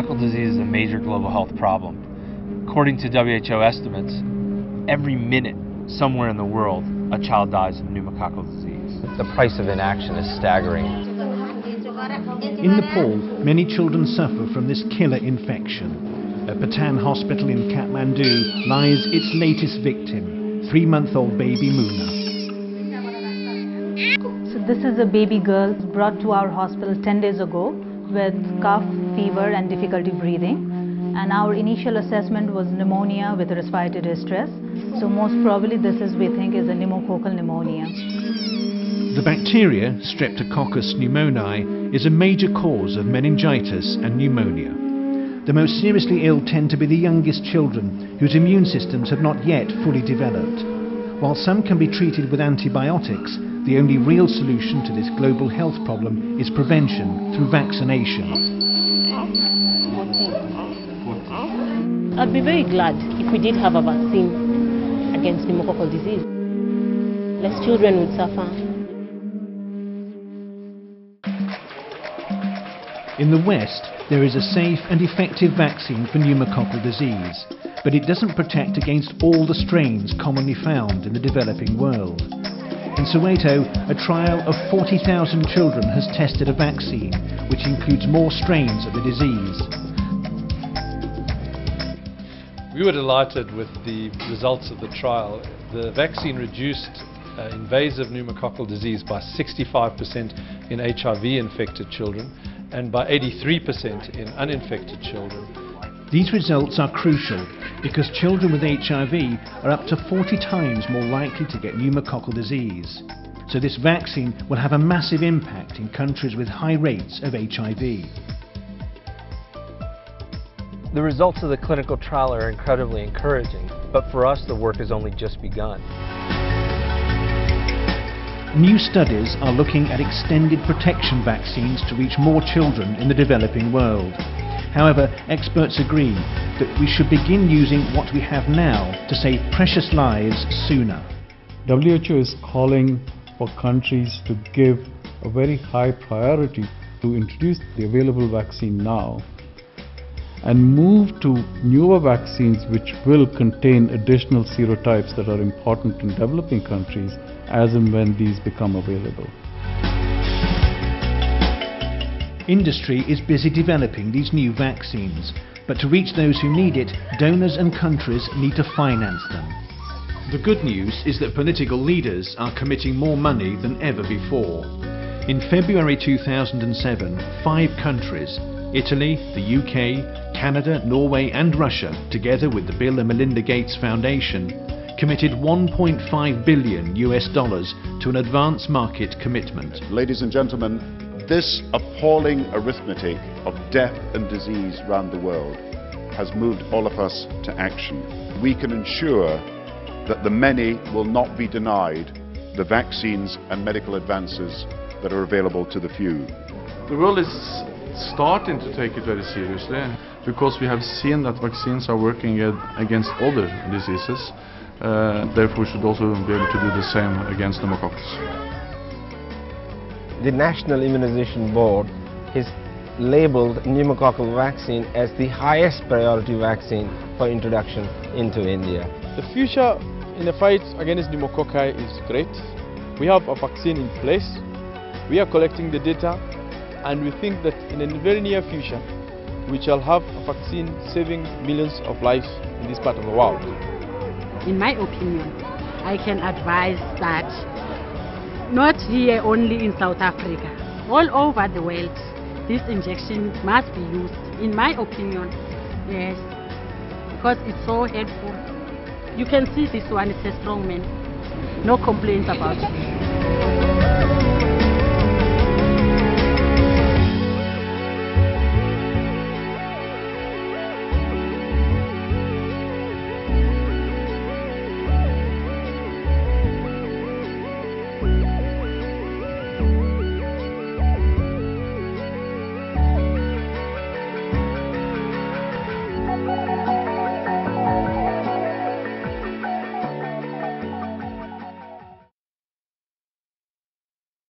Pneumococcal disease is a major global health problem. According to WHO estimates, every minute somewhere in the world a child dies of pneumococcal disease. The price of inaction is staggering. In Nepal, many children suffer from this killer infection. At Patan Hospital in Kathmandu lies its latest victim, three-month-old baby Muna. So this is a baby girl brought to our hospital 10 days ago with cough, fever and difficulty breathing. And our initial assessment was pneumonia with respiratory distress. So most probably this is we think is a pneumococcal pneumonia. The bacteria, Streptococcus pneumoniae, is a major cause of meningitis and pneumonia. The most seriously ill tend to be the youngest children, whose immune systems have not yet fully developed. While some can be treated with antibiotics, the only real solution to this global health problem is prevention through vaccination. I'd be very glad if we did have a vaccine against pneumococcal disease. Less children would suffer. In the West, there is a safe and effective vaccine for pneumococcal disease, but it doesn't protect against all the strains commonly found in the developing world. In Soweto, a trial of 40,000 children has tested a vaccine which includes more strains of the disease. We were delighted with the results of the trial. The vaccine reduced uh, invasive pneumococcal disease by 65% in HIV infected children and by 83% in uninfected children. These results are crucial because children with HIV are up to 40 times more likely to get pneumococcal disease. So this vaccine will have a massive impact in countries with high rates of HIV. The results of the clinical trial are incredibly encouraging, but for us the work has only just begun. New studies are looking at extended protection vaccines to reach more children in the developing world. However, experts agree that we should begin using what we have now to save precious lives sooner. WHO is calling for countries to give a very high priority to introduce the available vaccine now and move to newer vaccines which will contain additional serotypes that are important in developing countries as and when these become available. Industry is busy developing these new vaccines, but to reach those who need it, donors and countries need to finance them. The good news is that political leaders are committing more money than ever before. In February 2007, five countries Italy, the UK, Canada, Norway and Russia, together with the Bill and Melinda Gates Foundation, committed 1.5 billion US dollars to an advance market commitment. Ladies and gentlemen, this appalling arithmetic of death and disease around the world has moved all of us to action. We can ensure that the many will not be denied the vaccines and medical advances that are available to the few. The world is starting to take it very seriously because we have seen that vaccines are working against other diseases. Uh, therefore, we should also be able to do the same against pneumococci. The National Immunization Board has labeled pneumococcal vaccine as the highest priority vaccine for introduction into India. The future in the fight against pneumococci is great. We have a vaccine in place. We are collecting the data and we think that in a very near future we shall have a vaccine saving millions of lives in this part of the world. In my opinion, I can advise that not here only in South Africa, all over the world, this injection must be used. In my opinion, yes, because it's so helpful. You can see this one is a strong man. No complaints about it.